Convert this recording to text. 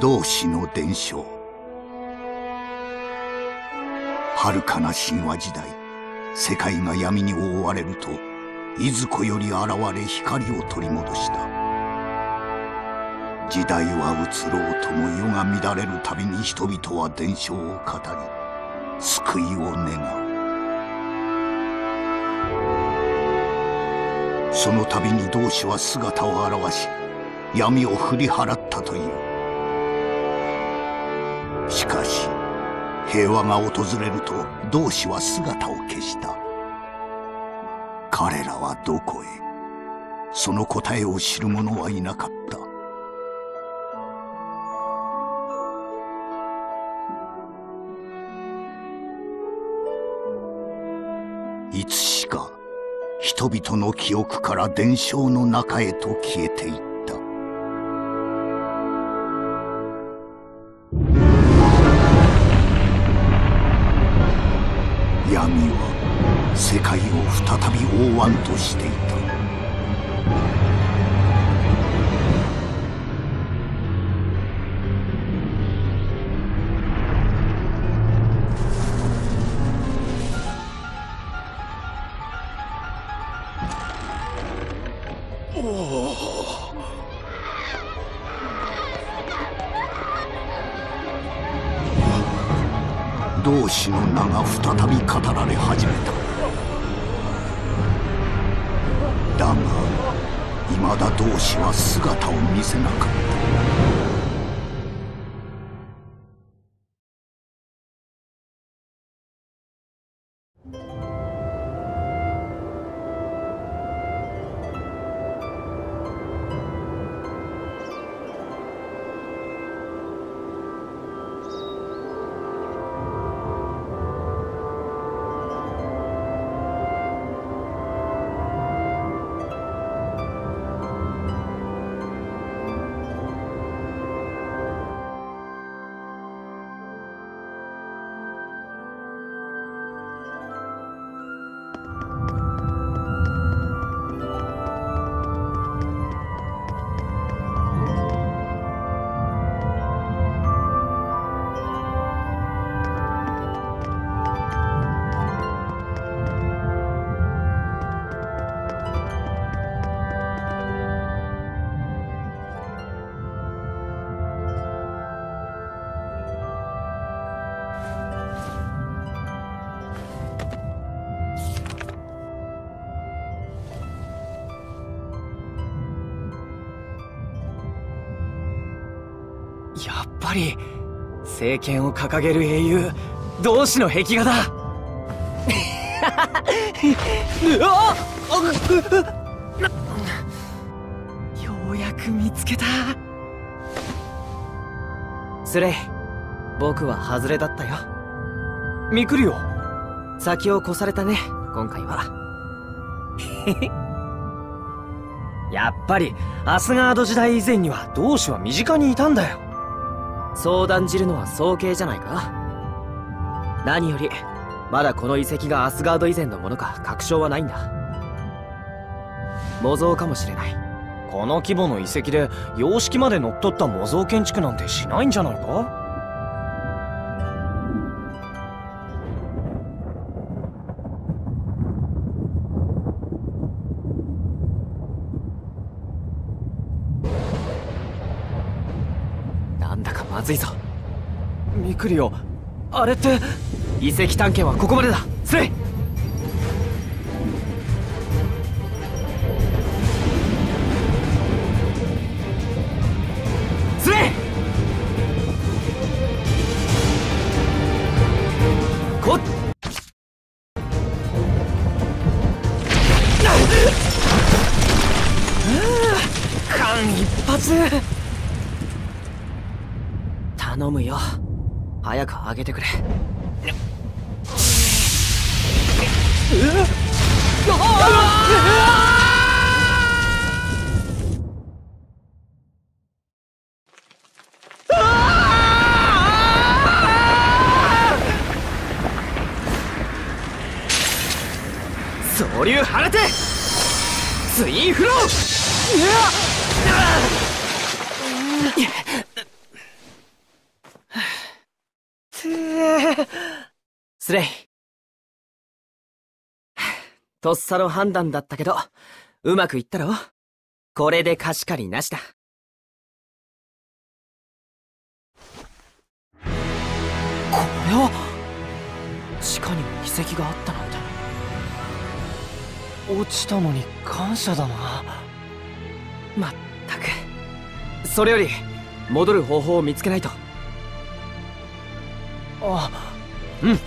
同志の伝承。遥かな神話時代世界が闇に覆われるといずこより現れ光を取り戻した。時代は移ろうとも世が乱れるたびに人々は伝承を語り救いを願う。その度に同志は姿を現し闇を振り払ったという。平和が訪れると同志は姿を消した。彼らはどこへ？その答えを知る者はいなかった。いつしか人々の記憶から伝承の中へと消えていった。世界を再び大湾としていた。同志の名が再び語られ始めた。だが未だ同志は姿を見せなかった。ぱり政権を掲げる英雄同志の壁画だ。ようやく見つけた。スレイ僕は外れだったよ。ミクリオ先を越されたね今回は。やっぱりアスガード時代以前には同志は身近にいたんだよそう断じるのは早計じゃないか？何よりまだこの遺跡がアスガード以前のものか確証はないんだ。模造かもしれない。この規模の遺跡で様式まで乗っ取った模造建築なんてしないんじゃないか？まずいぞ。ミクリオあれって遺跡探検はここまでだ。スレイ。スレイ。こっ。間一髪。頼むよ。早く上げてくれ。総流放てツインフロー!スレイ。とっさの判断だったけど、うまくいったろ？これで貸し借りなしだ。これは地下にも遺跡があったなんて落ちたのに感謝だなまったく。それより、戻る方法を見つけないと。あうん